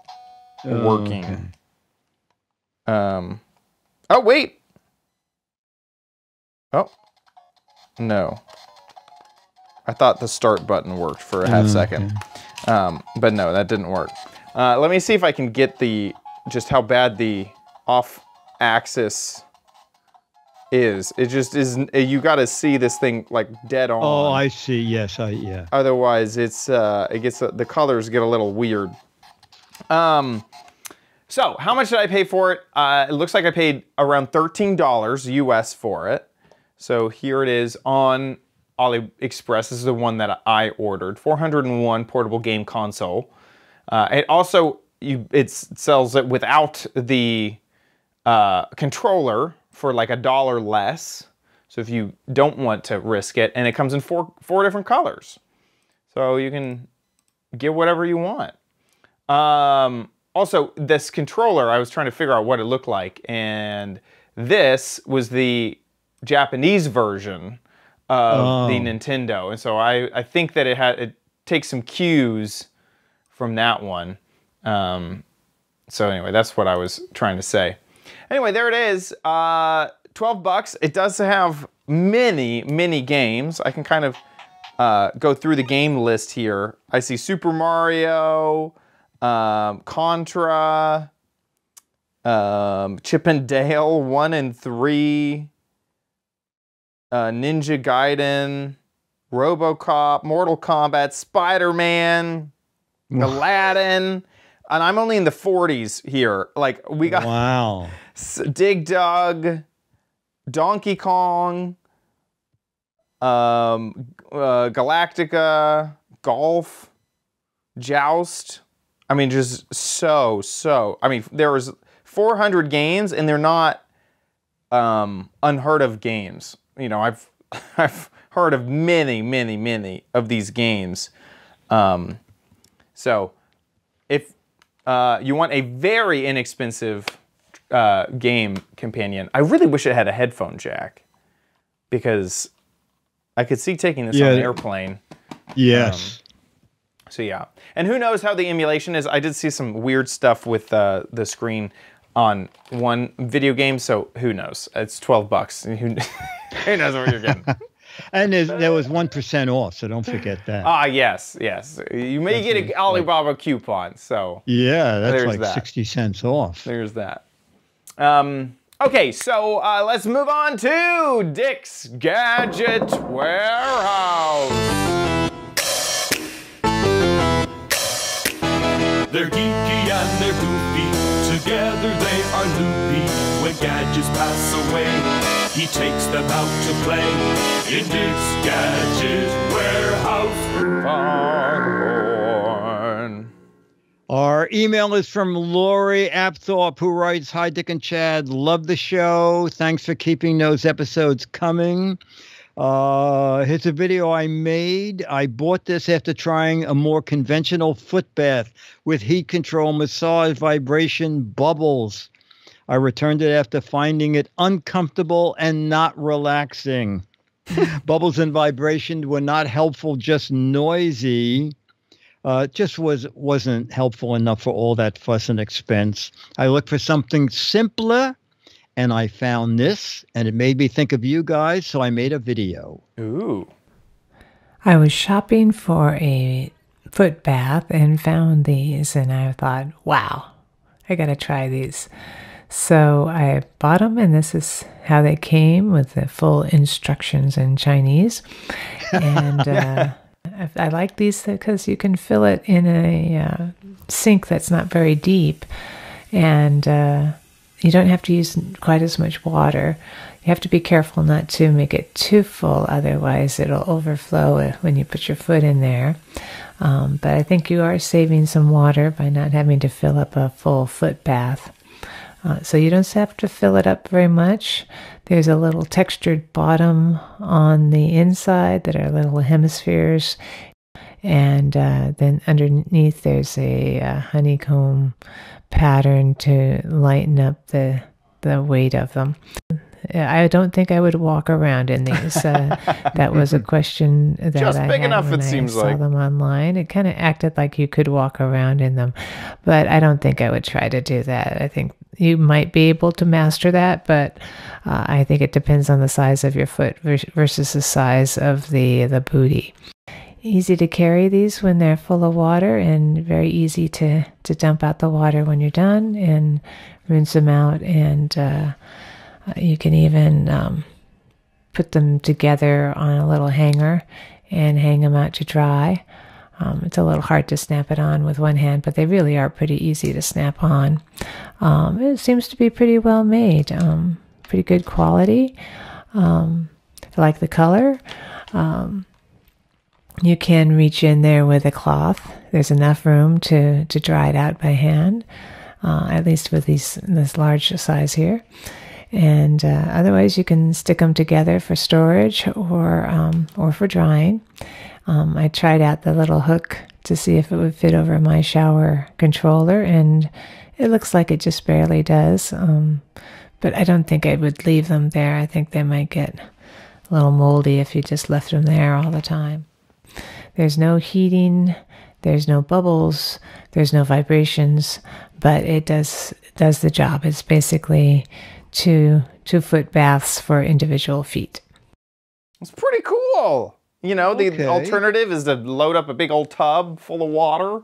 oh, working. Okay. Um, oh, wait. Oh, no. I thought the start button worked for a half oh, second. Um, but no, that didn't work. Uh, let me see if I can get the, just how bad the off axis is. It just is. You got to see this thing like dead on.
Oh, I see. Yes, I yeah.
Otherwise, it's uh, it gets the colors get a little weird. Um, so how much did I pay for it? Uh, it looks like I paid around thirteen dollars US for it. So here it is on AliExpress. This is the one that I ordered. 401 portable game console. Uh, it also you it sells it without the uh, controller for like a dollar less. So if you don't want to risk it, and it comes in four four different colors, so you can get whatever you want. Um, also, this controller, I was trying to figure out what it looked like, and this was the Japanese version of oh. the Nintendo, and so I I think that it had it takes some cues from that one. Um, so anyway, that's what I was trying to say. Anyway, there it is. Uh, 12 bucks. It does have many, many games. I can kind of uh, go through the game list here. I see Super Mario, um, Contra, um, Chip and Dale 1 and 3, uh, Ninja Gaiden, RoboCop, Mortal Kombat, Spider-Man, [LAUGHS] Aladdin, and I'm only in the 40s here. Like we got
wow, [LAUGHS]
Dig Dug, Donkey Kong, um, uh, Galactica, Golf, Joust. I mean, just so so. I mean, there was 400 games, and they're not um, unheard of games. You know, I've [LAUGHS] I've heard of many, many, many of these games. Um, so if uh, you want a very inexpensive uh, game companion, I really wish it had a headphone jack because I could see taking this yeah. on an airplane.
Yes.
Um, so yeah, and who knows how the emulation is? I did see some weird stuff with uh, the screen on one video game, so who knows? It's twelve bucks. [LAUGHS] Who, [LAUGHS] who knows what you're getting? [LAUGHS]
and there was one percent off, so don't forget that.
Ah, yes, yes. You may that's get an Alibaba like, coupon. So
yeah, that's like that. sixty cents off.
There's that. Um, okay, so uh, let's move on to Dick's Gadget Warehouse. They're geeky are loopy. When gadgets pass away. He takes them out to play in Dick's Gadget Warehouse. Foghorn.
Our email is from Lori Apthorpe, who writes Hi, Dick and Chad. Love the show. Thanks for keeping those episodes coming. Uh, here's a video I made. I bought this after trying a more conventional foot bath with heat control, massage, vibration, bubbles. I returned it after finding it uncomfortable and not relaxing. [LAUGHS] Bubbles and vibration were not helpful, just noisy. Uh, just was wasn't helpful enough for all that fuss and expense. I looked for something simpler, and I found this, and it made me think of you guys. So I made a video.
Ooh!
I was shopping for a foot bath and found these, and I thought, wow, I gotta try these. So I bought them, and this is how they came with the full instructions in Chinese. And [LAUGHS] uh, I, I, like these because you can fill it in a uh, sink that's not very deep, and uh, you don't have to use quite as much water. You have to be careful not to make it too full, otherwise, it'll overflow when you put your foot in there. Um, but I think you are saving some water by not having to fill up a full foot bath. Uh, so you don't have to fill it up very much. There's a little textured bottom on the inside that are little hemispheres. And uh, then underneath there's a uh, honeycomb pattern to lighten up the, the weight of them. I don't think I would walk around in these. Uh, [LAUGHS] that was a question that
Just
I
big
had
enough,
when
it
I
seems
saw
like.
them online. It kind of acted like you could walk around in them, but I don't think I would try to do that. I think you might be able to master that, but uh, I think it depends on the size of your foot versus the size of the the booty. Easy to carry these when they're full of water, and very easy to to dump out the water when you're done and rinse them out and. Uh, Uh, you can even um, put them together on a little hanger and hang them out to dry. Um, it's a little hard to snap it on with one hand, but they really are pretty easy to snap on. Um, it seems to be pretty well made, um, pretty good quality. Um, I like the color. Um, you can reach in there with a cloth. There's enough room to, to dry it out by hand, uh, at least with these this large size here. And uh, otherwise, you can stick them together for storage or um, or for drying. Um, I tried out the little hook to see if it would fit over my shower controller, and it looks like it just barely does. Um, but I don't think I would leave them there. I think they might get a little moldy if you just left them there all the time. There's no heating, there's no bubbles, there's no vibrations, but it does does the job. It's basically two two foot baths for individual feet.
It's pretty cool. You know, okay. the alternative is to load up a big old tub full of water.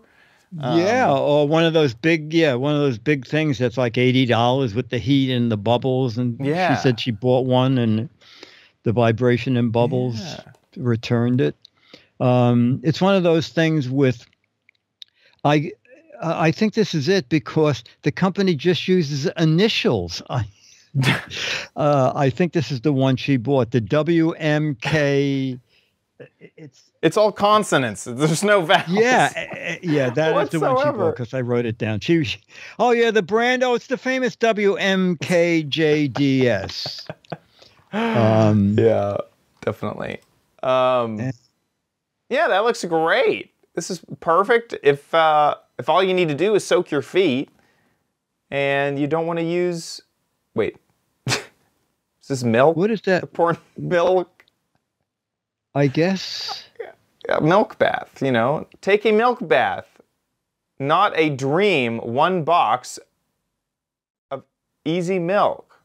Yeah, um, or one of those big, yeah, one of those big things that's like eighty dollars with the heat and the bubbles. And yeah. she said she bought one, and the vibration and bubbles yeah. returned it. Um, it's one of those things with. I I think this is it because the company just uses initials. [LAUGHS] I, uh, I think this is the one she bought, the WMK
it's it's all consonants. There's no vowels.
Yeah, eh, eh, yeah, that is the one she bought because I wrote it down. She, she, oh yeah, the brand. Oh, it's the famous WMKJDS. [LAUGHS]
um, yeah, definitely. Um, eh. yeah, that looks great. This is perfect. If uh, if all you need to do is soak your feet, and you don't want to use, wait, [LAUGHS] is this milk?
What is that? [LAUGHS]
Porn milk
I guess.
A milk bath, you know. Take a milk bath. Not a dream, one box of easy milk.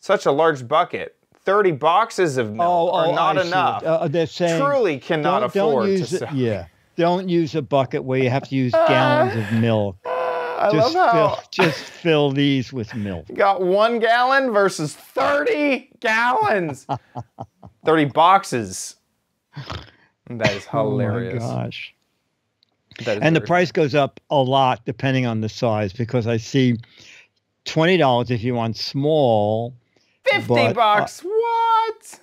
Such a large bucket. 30 boxes of milk oh, are oh, not I enough. Uh,
they're saying,
Truly cannot don't, afford
don't use
to
it, Yeah. Don't use a bucket where you have to use [LAUGHS] gallons of milk.
I just love
how fill, just fill these with milk.
You got one gallon versus 30 gallons. [LAUGHS] 30 boxes. That is hilarious.
Oh my gosh. and the price goes up a lot depending on the size because I see twenty dollars if you want small.
Fifty but, uh, bucks. Uh, what?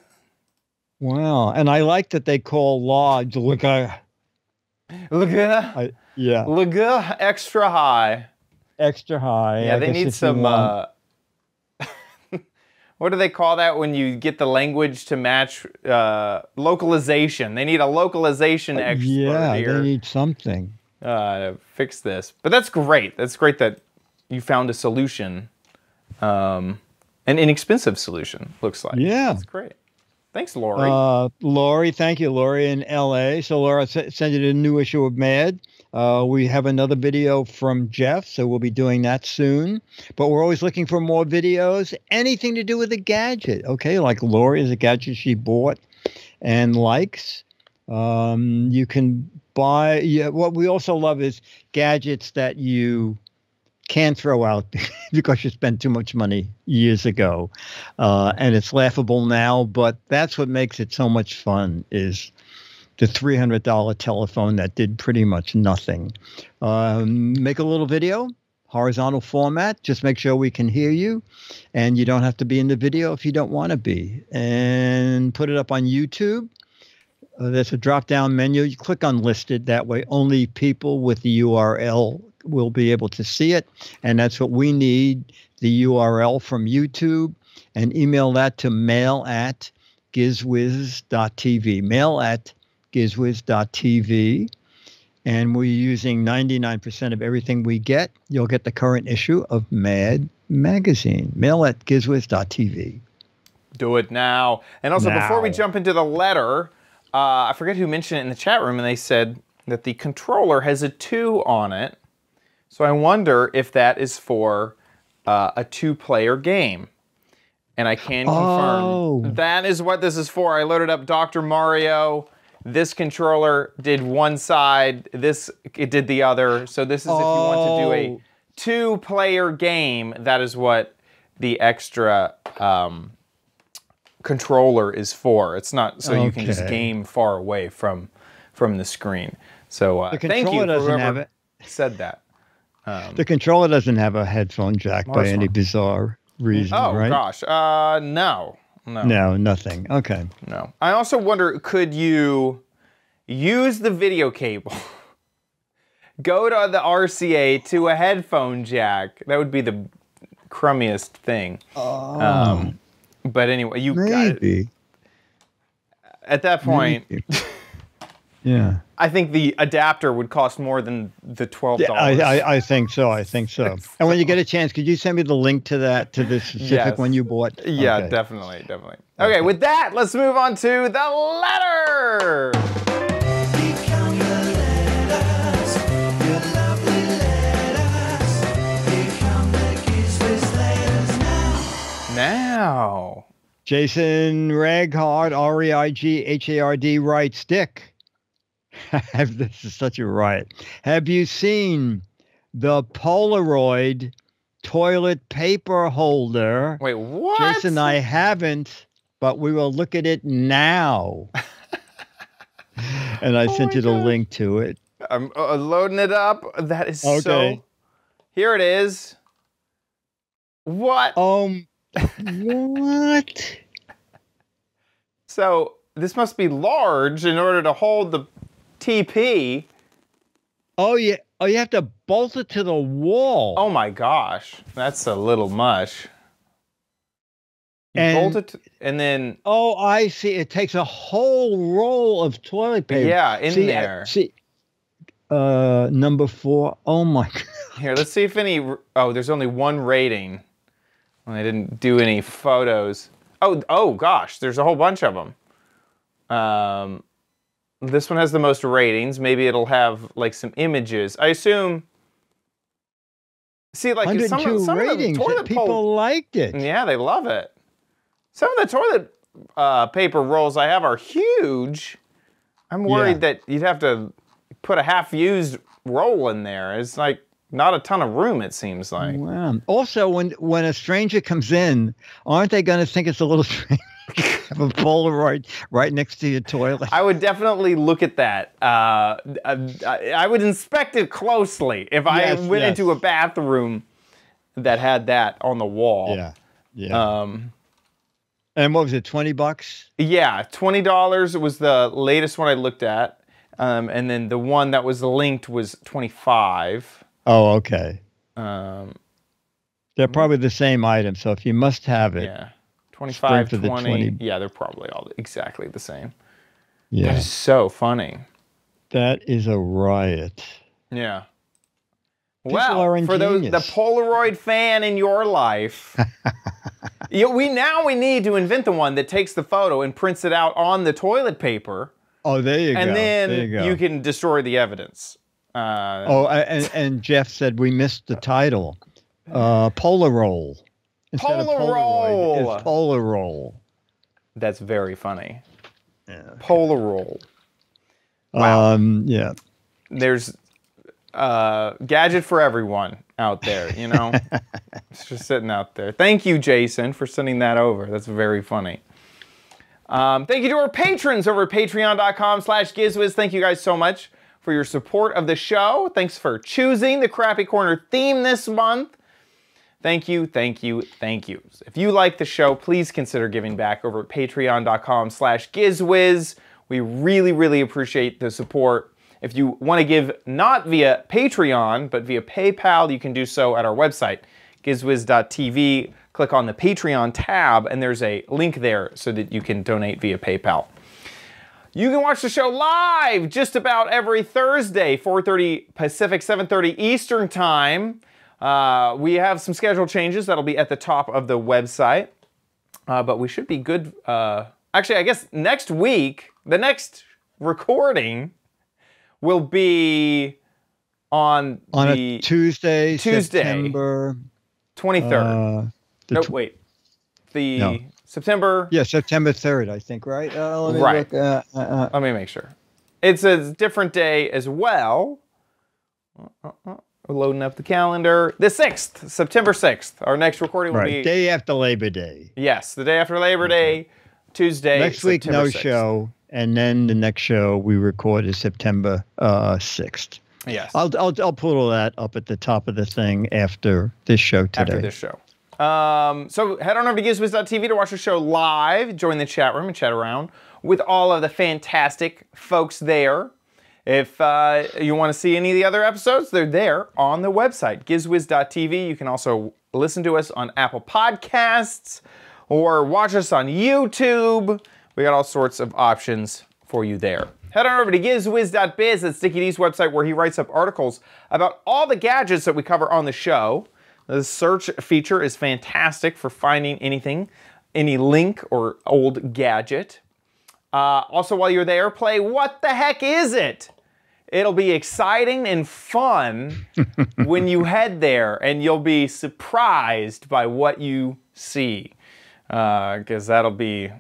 Wow. And I like that they call large look
at look at
yeah.
Look extra high.
Extra high.
Yeah, I they need some uh, [LAUGHS] what do they call that when you get the language to match uh, localization? They need a localization uh, expert
yeah,
here.
they need something.
Uh, fix this. But that's great. That's great that you found a solution, um, an inexpensive solution. Looks like.
Yeah,
that's great. Thanks, Lori.
Uh, Lori, thank you, Lori in L.A. So Laura sent you a new issue of Mad. Uh, we have another video from Jeff, so we'll be doing that soon. But we're always looking for more videos, anything to do with a gadget. Okay, like Lori is a gadget she bought and likes. Um, you can buy. Yeah, what we also love is gadgets that you can't throw out [LAUGHS] because you spent too much money years ago, uh, and it's laughable now. But that's what makes it so much fun. Is the $300 telephone that did pretty much nothing. Um, make a little video, horizontal format. Just make sure we can hear you. And you don't have to be in the video if you don't want to be. And put it up on YouTube. Uh, there's a drop down menu. You click on listed. That way, only people with the URL will be able to see it. And that's what we need the URL from YouTube. And email that to mail at gizwiz.tv. Mail at gizwiz.tv. And we're using 99% of everything we get. You'll get the current issue of Mad Magazine. Mail at gizwiz.tv.
Do it now. And also, now. before we jump into the letter, uh, I forget who mentioned it in the chat room, and they said that the controller has a 2 on it. So I wonder if that is for uh, a two-player game. And I can confirm oh. that is what this is for. I loaded up Dr. Mario this controller did one side, this it did the other. So this is oh. if you want to do a oh. two-player game, that is what the extra um, controller is for. It's not so you can just game far away from from the screen. So uh,
The
thank you for whoever said that. Um,
The controller doesn't have a headphone jack by any bizarre reason,
oh
right?
gosh, uh, no, no,
No, nothing. Okay.
no. I also wonder, could you use the video cable? [LAUGHS] Go to the RCA to a headphone jack. That would be the crummiest thing. Um, but anyway, you.
Maybe.
At that point, [LAUGHS]
Yeah.
I think the adapter would cost more than the twelve
Yeah,
dollars.
I, I, I think so. I think so. [LAUGHS] And when you get a chance, could you send me the link to that to the specific
Yes.
one you bought?
yeah,
Okay.
definitely, definitely. Okay, with that, let's move on to the letter. Now,
Jason Reighard, R E I G H A R D, writes, Dick. [LAUGHS] this is such a riot. Have you seen the Polaroid toilet paper holder?
wait, what?
Jason, I haven't, but we will look at it now. [LAUGHS] and I
Oh
sent you the link to it.
I'm uh, loading it up. That is
Okay.
so. Here it is. What?
Um, what? [LAUGHS]
So this must be large in order to hold the TP.
Oh yeah. Oh, you have to bolt it to the wall.
Oh my gosh, that's a little much. You
And-
bolt it, to- and then
Oh, I see. It takes a whole roll of toilet paper.
Yeah, in
See, I-
there.
see, uh, number four. Oh my. [LAUGHS] God.
here, let's see if any. Oh, there's only one rating. Well, they didn't do any photos. Oh, oh gosh, there's a whole bunch of them. Um, this one has the most ratings. Maybe it'll have like some images. I assume. See, like some,
102
of- some of the toilet
People
pole
liked it.
Yeah, they love it. Some of the toilet uh, paper rolls I have are huge. I'm worried
Yeah.
that you'd have to put a half-used roll in there. It's like not a ton of room. It seems like.
Wow. Also, when when a stranger comes in, aren't they going to think it's a little [LAUGHS] strange? [LAUGHS] have a Polaroid right next to your toilet.
I would definitely look at that. Uh, I, I would inspect it closely if I
Yes,
went
yes.
into a bathroom that had that on the wall.
yeah. Yeah.
Um,
and what was it? Twenty bucks.
Yeah, twenty dollars was the latest one I looked at, um, and then the one that was linked was twenty five.
Oh, okay.
Um,
They're probably the same item. So if you must have it,
yeah, 25,
for the
20.
20.
Yeah, they're probably all exactly the same.
Yeah,
is so funny.
that is a riot.
Yeah.
People
well, for those the. Polaroid fan in your life, [LAUGHS] you, we now we need to invent the one that takes the photo and prints it out on the toilet paper,
Oh, there you
and
go.
then
there you, go.
can destroy the evidence. Uh,
Oh, a- and, and Jeff said we missed the title. Uh, Polaroll. Instead of Polaroid,
Polaroll.
it's
That's very funny.
Yeah.
Polaroll. Wow.
Um, yeah.
There's uh, gadget for everyone out there, you know? [LAUGHS] it's just sitting out there. Thank you, Jason, for sending that over. That's very funny. Um, thank you to our patrons over at patreon.com slash gizwiz. Thank you guys so much for your support of the show. Thanks for choosing the Crappy Corner theme this month. Thank you, thank you, thank you. If you like the show, please consider giving back over at patreon.com slash gizwiz. We really, really appreciate the support. If you want to give not via Patreon, but via PayPal, you can do so at our website, gizwiz.tv. Click on the Patreon tab, and there's a link there so that you can donate via PayPal. You can watch the show live just about every Thursday, 4:30 Pacific, 7:30 Eastern Time. Uh, we have some schedule changes that'll be at the top of the website, uh, but we should be good. Uh, actually, I guess next week, the next recording will be on,
On
the
a Tuesday,
Tuesday.
September.
23rd.
Uh,
no,
tw-
wait. The
No.
September.
yeah, September 3rd, I think, right? Uh, let me
Right.
look. Uh, uh, uh,
Let me make sure. It's a different day as well. We're loading up the calendar. The 6th, September 6th. Our next recording will
right.
be.
Day after Labor Day.
Yes, the day after Labor Day, Tuesday.
Next week,
September
no
6th.
show. And then the next show we record is September uh, 6th.
Yes.
I'll, I'll, I'll put all that up at the top of the thing after this show today.
after this show. Um, so head on over to GizWiz.tv to watch the show live. Join the chat room and chat around with all of the fantastic folks there. If uh, you want to see any of the other episodes, they're there on the website, gizwiz.tv. You can also listen to us on Apple Podcasts or watch us on YouTube. We got all sorts of options for you there. Head on over to gizwiz.biz, that's Dickie D's website, where he writes up articles about all the gadgets that we cover on the show. The search feature is fantastic for finding anything, any link or old gadget. Uh, also, while you're there, play What the Heck Is It? It'll be exciting and fun [LAUGHS] when you head there, and you'll be surprised by what you see, because that'll be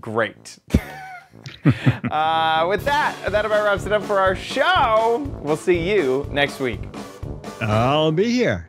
great. [LAUGHS] uh, with that, that about wraps it up for our show. We'll see you next week.
I'll be here.